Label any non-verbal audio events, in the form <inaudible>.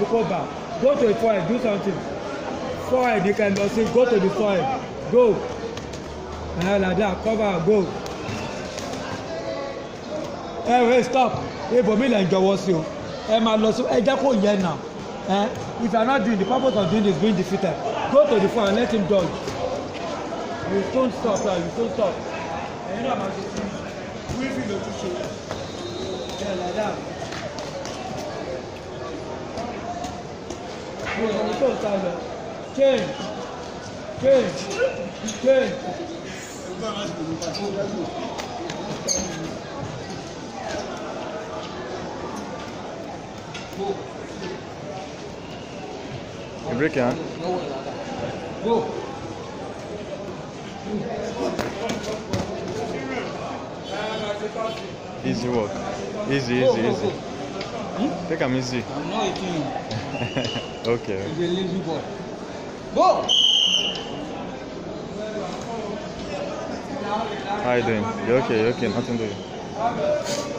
you go back go to the forehead do something. Forehead you can just say go to the forehead go. Uh, like that cover go. Ẹ wait stop. Ibòmí lẹ ń jọwọ sí o. Ẹ máa lọ sí ẹ jẹ́ kó yẹ nà ẹ if you are not doing the purpose of doing this being defeated. Go to the front and let him dodge. You don't stop now you don't stop. Ẹ̀yin náà máa ṣe sí wíìfì lójú ṣe. Ẹ like that. Ta lọ change change change. You break your hand. Go. Easy. Easy, easy, easy. Take am easy. I'm not eating <laughs> okay. He's a lazy boy. Go! How you doing? You okay? You okay? Nothing to you.